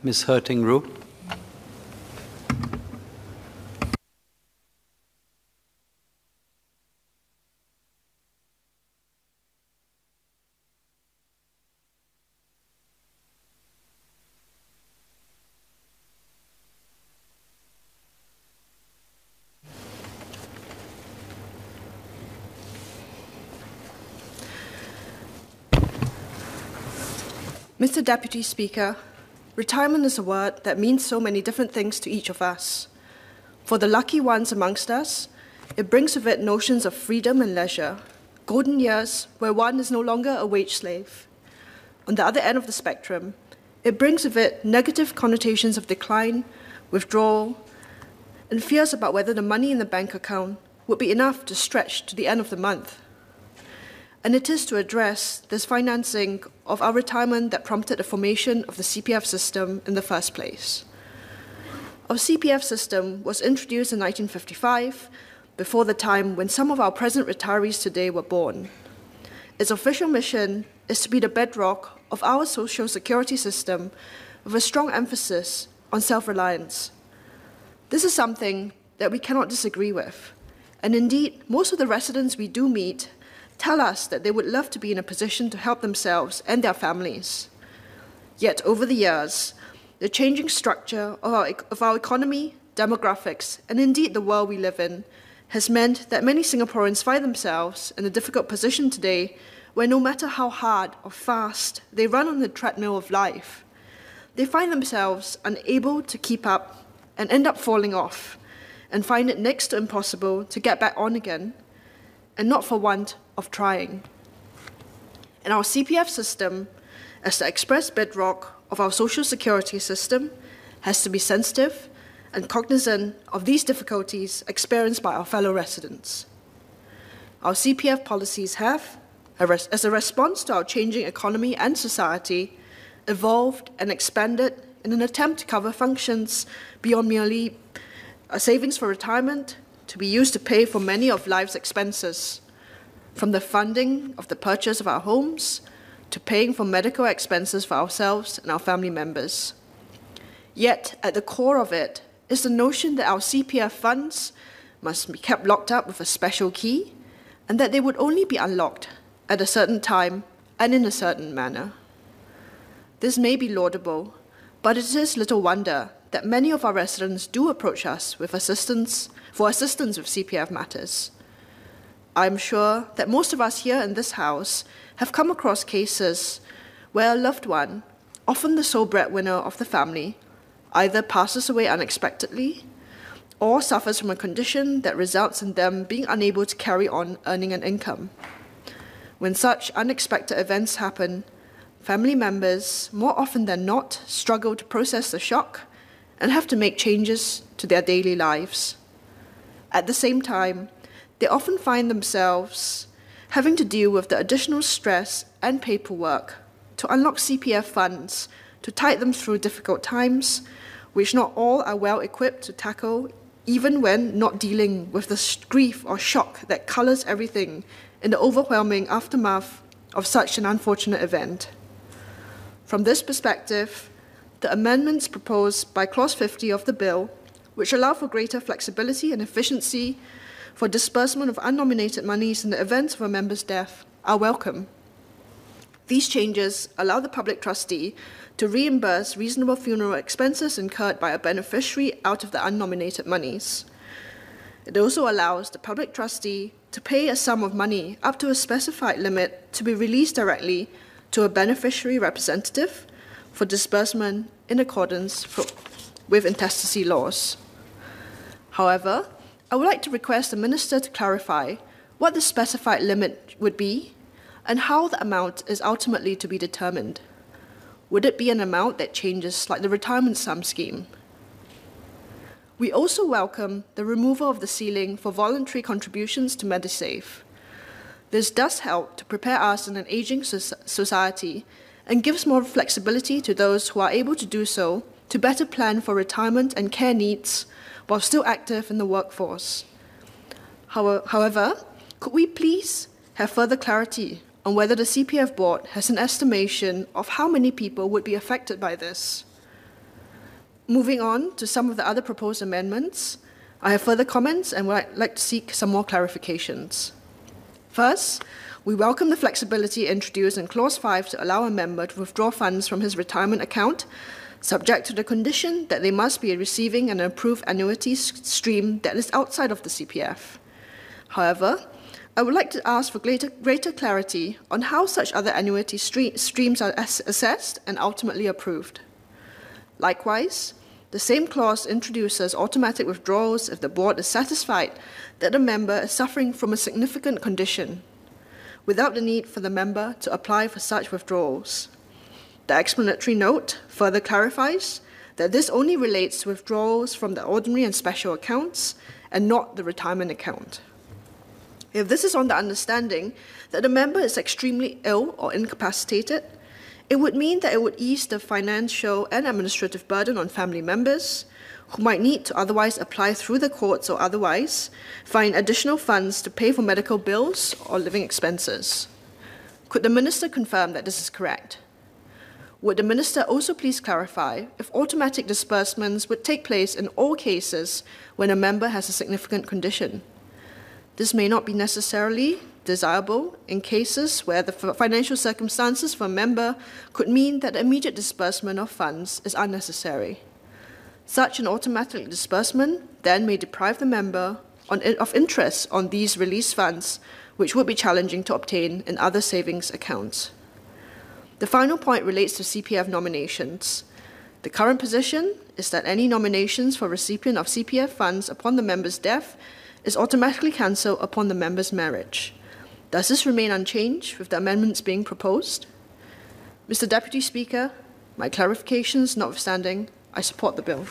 Ms. He Ting Ru. Mr. Deputy Speaker, retirement is a word that means so many different things to each of us. For the lucky ones amongst us, it brings with it notions of freedom and leisure, golden years where one is no longer a wage slave. On the other end of the spectrum, it brings with it negative connotations of decline, withdrawal, and fears about whether the money in the bank account would be enough to stretch to the end of the month and it is to address this financing of our retirement that prompted the formation of the CPF system in the first place. Our CPF system was introduced in 1955, before the time when some of our present retirees today were born. Its official mission is to be the bedrock of our social security system with a strong emphasis on self reliance. This is something that we cannot disagree with. And indeed, most of the residents we do meet tell us that they would love to be in a position to help themselves and their families. Yet, over the years, the changing structure of our, of our economy, demographics, and indeed the world we live in has meant that many Singaporeans find themselves in a difficult position today where no matter how hard or fast they run on the treadmill of life, they find themselves unable to keep up and end up falling off and find it next to impossible to get back on again, and not for want of trying. And our CPF system, as the express bedrock of our social security system, has to be sensitive and cognizant of these difficulties experienced by our fellow residents. Our CPF policies have, as a response to our changing economy and society, evolved and expanded in an attempt to cover functions beyond merely uh, savings for retirement to be used to pay for many of life's expenses from the funding of the purchase of our homes to paying for medical expenses for ourselves and our family members. Yet, at the core of it is the notion that our CPF funds must be kept locked up with a special key and that they would only be unlocked at a certain time and in a certain manner. This may be laudable, but it is little wonder that many of our residents do approach us with assistance for assistance with CPF matters. I'm sure that most of us here in this house have come across cases where a loved one, often the sole breadwinner of the family, either passes away unexpectedly or suffers from a condition that results in them being unable to carry on earning an income. When such unexpected events happen, family members, more often than not, struggle to process the shock and have to make changes to their daily lives. At the same time, they often find themselves having to deal with the additional stress and paperwork to unlock CPF funds to tide them through difficult times, which not all are well equipped to tackle, even when not dealing with the grief or shock that colors everything in the overwhelming aftermath of such an unfortunate event. From this perspective, the amendments proposed by Clause 50 of the bill, which allow for greater flexibility and efficiency for disbursement of unnominated monies in the event of a member's death are welcome. These changes allow the public trustee to reimburse reasonable funeral expenses incurred by a beneficiary out of the unnominated monies. It also allows the public trustee to pay a sum of money up to a specified limit to be released directly to a beneficiary representative for disbursement in accordance for, with intestacy laws. However, I would like to request the Minister to clarify what the specified limit would be and how the amount is ultimately to be determined. Would it be an amount that changes like the retirement sum scheme? We also welcome the removal of the ceiling for voluntary contributions to MediSave. This does help to prepare us in an aging society and gives more flexibility to those who are able to do so to better plan for retirement and care needs while still active in the workforce. However, could we please have further clarity on whether the CPF board has an estimation of how many people would be affected by this? Moving on to some of the other proposed amendments, I have further comments and would like to seek some more clarifications. First, we welcome the flexibility introduced in Clause 5 to allow a member to withdraw funds from his retirement account, subject to the condition that they must be receiving an approved annuity stream that is outside of the CPF. However, I would like to ask for greater, greater clarity on how such other annuity stre- streams are ass- assessed and ultimately approved. Likewise, the same clause introduces automatic withdrawals if the board is satisfied that a member is suffering from a significant condition, without the need for the member to apply for such withdrawals. The explanatory note further clarifies that this only relates to withdrawals from the ordinary and special accounts and not the retirement account. If this is on the understanding that a member is extremely ill or incapacitated, it would mean that it would ease the financial and administrative burden on family members who might need to otherwise apply through the courts or otherwise find additional funds to pay for medical bills or living expenses. Could the Minister confirm that this is correct? Would the Minister also please clarify if automatic disbursements would take place in all cases when a member has a significant condition? This may not be necessarily desirable in cases where the financial circumstances for a member could mean that immediate disbursement of funds is unnecessary. Such an automatic disbursement then may deprive the member on, of interest on these release funds, which would be challenging to obtain in other savings accounts. The final point relates to CPF nominations. The current position is that any nominations for recipient of CPF funds upon the member's death is automatically cancelled upon the member's marriage. Does this remain unchanged with the amendments being proposed? Mr. Deputy Speaker, my clarifications notwithstanding, I support the bill.